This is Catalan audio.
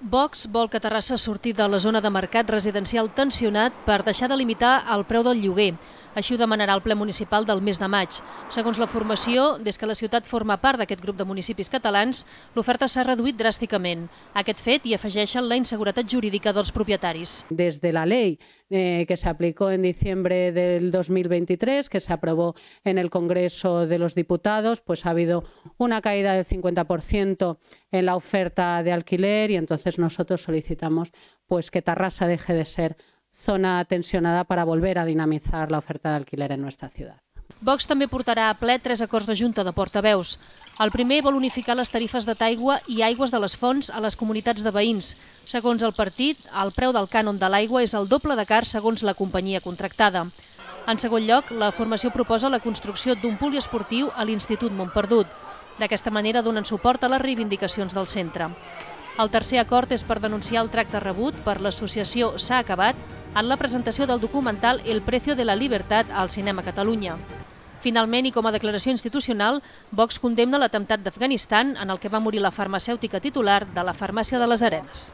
Vox vol que Terrassa surti de la zona de mercat residencial tensionat per deixar de limitar el preu del lloguer. Així ho demanarà el ple municipal del mes de maig. Segons la formació, des que la ciutat forma part d'aquest grup de municipis catalans, l'oferta s'ha reduït dràsticament. Aquest fet hi afegeixen la inseguretat jurídica dels propietaris. Desde la ley eh, que se aplicó en diciembre del 2023, que se aprobó en el Congreso de los Diputados, pues ha habido una caída del 50% en la oferta de alquiler y entonces nosotros solicitamos pues que Tarrasa deje de ser zona tensionada para volver a dinamizar la oferta de en nuestra ciudad. Vox també portarà a ple tres acords de Junta de portaveus. El primer vol unificar les tarifes de taigua i aigües de les fonts a les comunitats de veïns. Segons el partit, el preu del cànon de l'aigua és el doble de car segons la companyia contractada. En segon lloc, la formació proposa la construcció d'un poliesportiu a l'Institut Montperdut. D'aquesta manera donen suport a les reivindicacions del centre. El tercer acord és per denunciar el tracte rebut per l'associació S'ha acabat en la presentació del documental El precio de la libertad al Cinema Catalunya. Finalment, i com a declaració institucional, Vox condemna l'atemptat d'Afganistan en el que va morir la farmacèutica titular de la farmàcia de les Arenes.